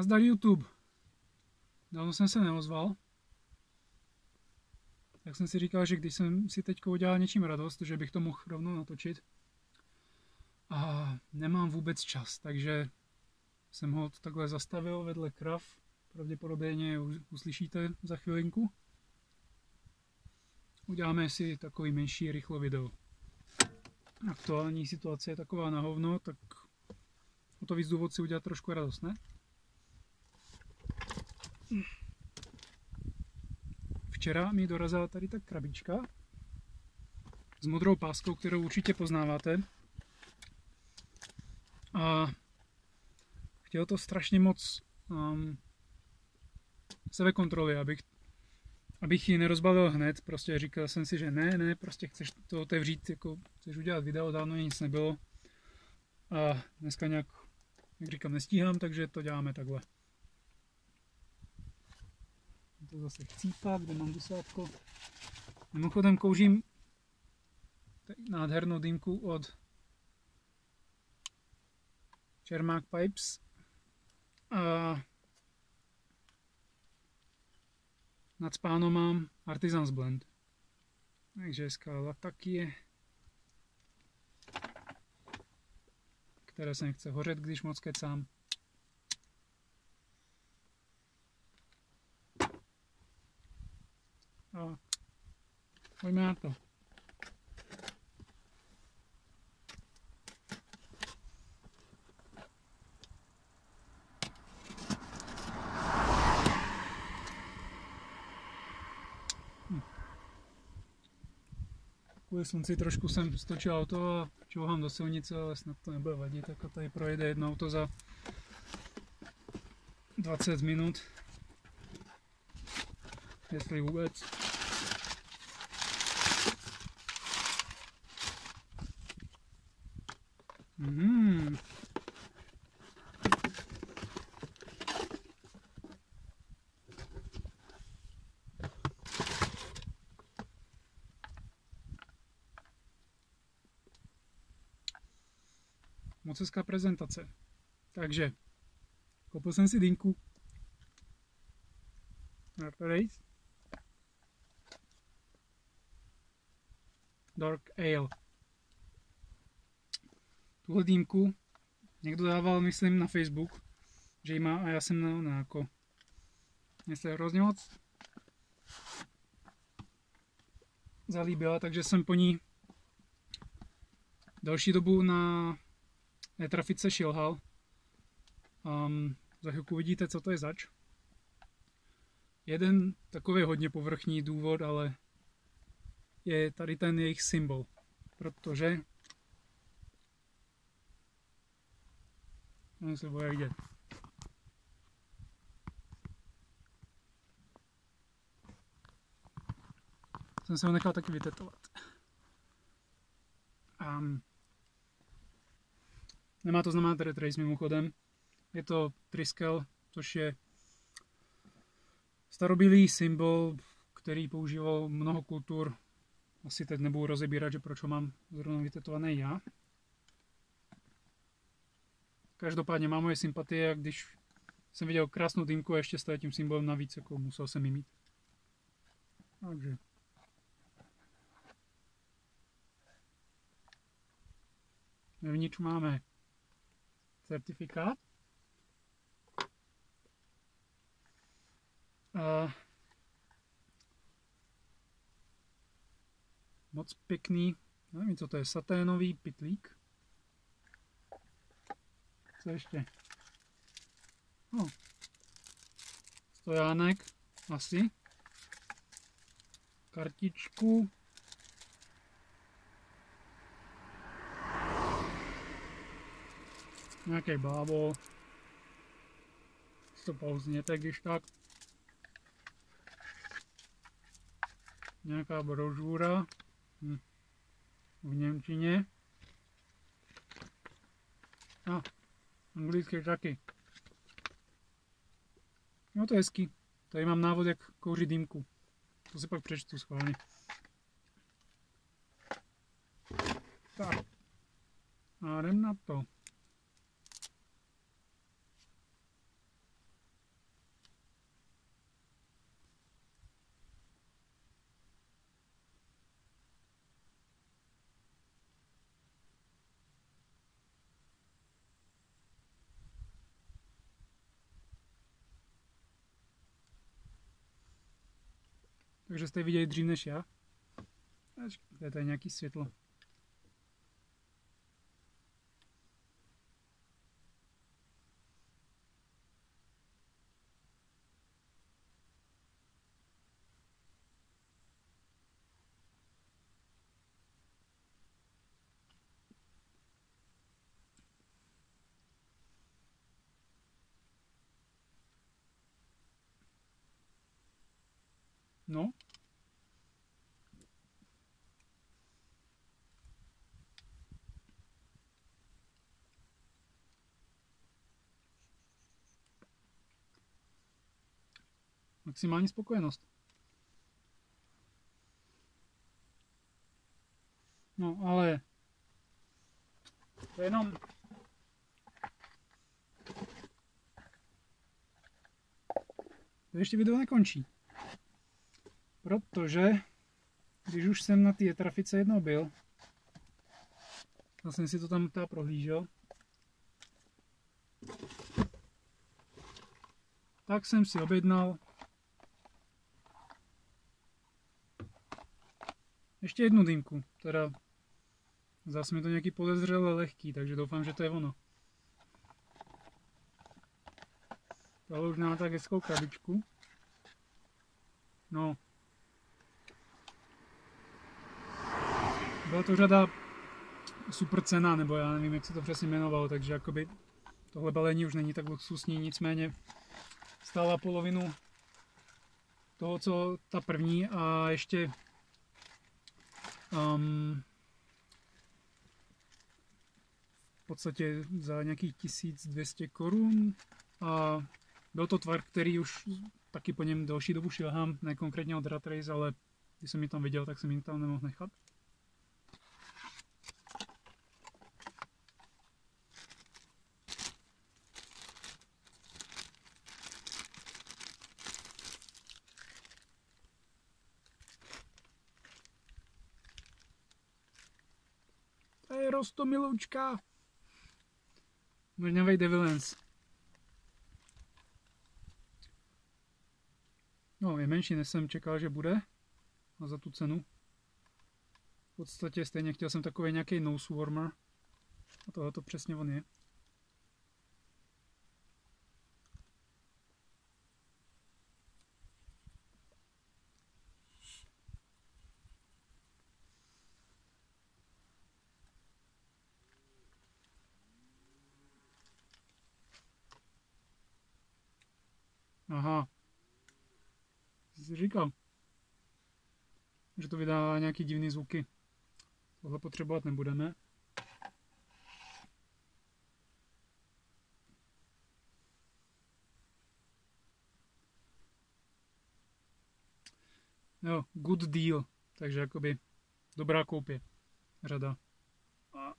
Nazdar YouTube. Dávno jsem se neozval. Tak jsem si říkal, že když jsem si teď udělal něčím radost, že bych to mohl rovnou natočit. A nemám vůbec čas, takže jsem ho takhle zastavil vedle krav. Pravděpodobně uslyšíte za chvilinku. Uděláme si takový menší rychlo video. Aktuální situace je taková na hovno, tak o to víc důvod si udělat trošku radost, ne? Včera mi dorazila tady ta krabička s modrou páskou, kterou určitě poznáváte. A chtěl to strašně moc um, sebekontroly, abych, abych ji nerozbalil hned. Prostě říkal jsem si, že ne, ne, prostě chceš to otevřít, jako chceš udělat video, dávno nic nebylo. A dneska nějak, jak říkám, nestíhám, takže to děláme takhle to zase chcípá, kde mám dusátko. Mimochodem kouřím nádhernou dýmku od Čermák Pipes. A nad spáno mám Artisans Blend. Takže skála taky je. Které se nechce hořet, když moc kecám. A pojďme na to. Kvůli slunci trošku jsem stočil auto a čouhám do silnice, ale snad to nebude vadit, jako tady projede jedno auto za 20 minut. Jestli vůbec. Moc hezká prezentace. Takže, koupil jsem si dýnku. Dark Ale tuhle dýmku někdo dával, myslím, na Facebook, že ji má a já jsem na, na jako mně se hrozně moc zalíbila, takže jsem po ní další dobu na netrafice šilhal. Um, za chvilku uvidíte, co to je zač. Jeden takový hodně povrchní důvod, ale je tady ten jejich symbol, protože No se bude vidět. Jsem se ho nechal taky vytetovat. Um, nemá to znamená tedy trace mimochodem. Je to Triskel, což je starobylý symbol, který používal mnoho kultur. Asi teď nebudu rozebírat, že proč ho mám zrovna vytetovaný já. Každopádně má moje sympatie, když jsem viděl krásnou týmku a ještě s tím symbolem navíc, jako musel jsem ji mít. Takže. Vevnitř máme certifikát. A moc pěkný, nevím, co to je, saténový pitlík. Co ještě? No. Stojánek, asi. Kartičku. Nějaký bábo. To pauzněte, když tak. Nějaká brožura. Hm. V Němčině. A Anglické taky. No to je hezký. Tady mám návod, jak kouřit dýmku. To si pak přečtu schválně. Tak. A jdem na to. Takže jste viděli dřív než já. To je tady nějaký světlo. No. Maximální spokojenost. No, ale to je jenom to ještě video nekončí. Protože, když už jsem na té trafice jednou byl, vlastně si to tam ta prohlížel, tak jsem si objednal ještě jednu dýmku, teda zase mi to nějaký podezřele lehký, takže doufám, že to je ono. Tohle už má tak hezkou krabičku. No, Byla to řada super cena, nebo já nevím, jak se to přesně jmenovalo, takže jakoby tohle balení už není tak luxusní, nicméně stála polovinu toho, co ta první a ještě um, v podstatě za nějakých 1200 korun a byl to tvar, který už taky po něm další dobu šilhám, ne konkrétně od Rat Race, ale když jsem ji tam viděl, tak jsem ji tam nemohl nechat. Rostomiloučka. Mrňavej Devilens. No, je menší, než jsem čekal, že bude. A za tu cenu. V podstatě stejně chtěl jsem takový nějaký nose warmer. A tohle to přesně on je. Aha. Říkal, že to vydává nějaký divný zvuky. Tohle potřebovat nebudeme. Jo, good deal. Takže jakoby dobrá koupě. Řada. A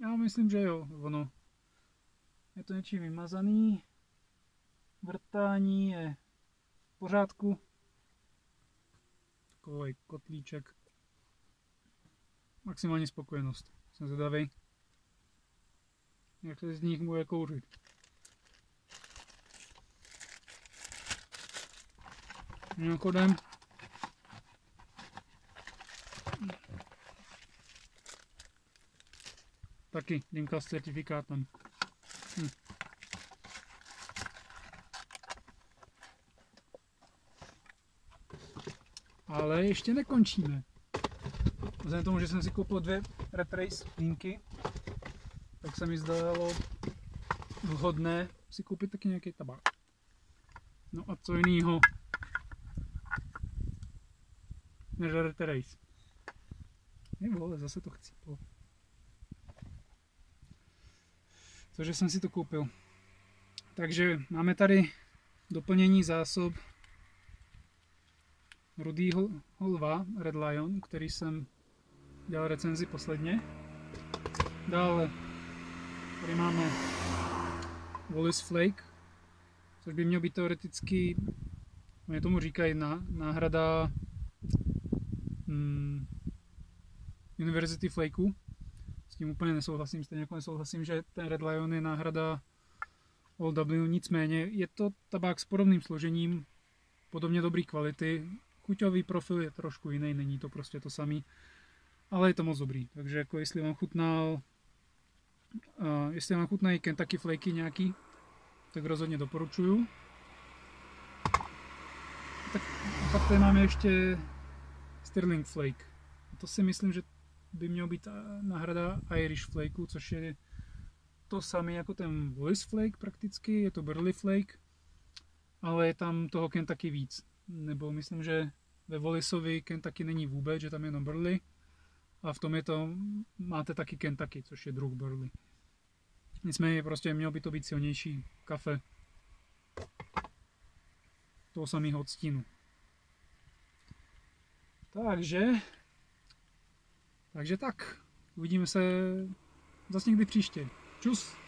já myslím, že jo, ono. Je to něčím vymazaný vrtání je v pořádku. Takový kotlíček. Maximální spokojenost. Jsem zvědavý, jak se z nich bude kouřit. Mimochodem, taky linka s certifikátem. Ale ještě nekončíme. Vzhledem tomu, že jsem si koupil dvě Red Race linky, tak se mi zdalo vhodné si koupit taky nějaký tabák. No a co jiného než Red Race. Je vole, zase to chcíplo. Cože jsem si to koupil. Takže máme tady doplnění zásob rudýho lva Red Lion, který jsem dělal recenzi posledně. Dále tady máme Wallace Flake, což by měl být teoreticky, oni tomu říkají, na, náhrada hmm, University Flakeu. S tím úplně nesouhlasím, stejně jako nesouhlasím, že ten Red Lion je náhrada Old W, nicméně je to tabák s podobným složením, podobně dobrý kvality, Kuťový profil je trošku jiný, není to prostě to samý, ale je to moc dobrý. Takže jako jestli vám chutnal, uh, jestli vám chutnají Kentucky Flakey nějaký, tak rozhodně doporučuju. Tak pak tady máme ještě Sterling Flake. To si myslím, že by mělo být náhrada Irish Flakeu, což je to samé jako ten Wallis Flake prakticky, je to Burley Flake, ale je tam toho Kentucky víc. Nebo myslím, že ve Wallisovi Kentucky není vůbec, že tam je jenom Burley a v tom je to, máte taky Kentucky, což je druh Burley. Nicméně prostě mělo by to být silnější kafe toho samého odstínu. Takže, takže tak. Uvidíme se zase někdy příště. Čus!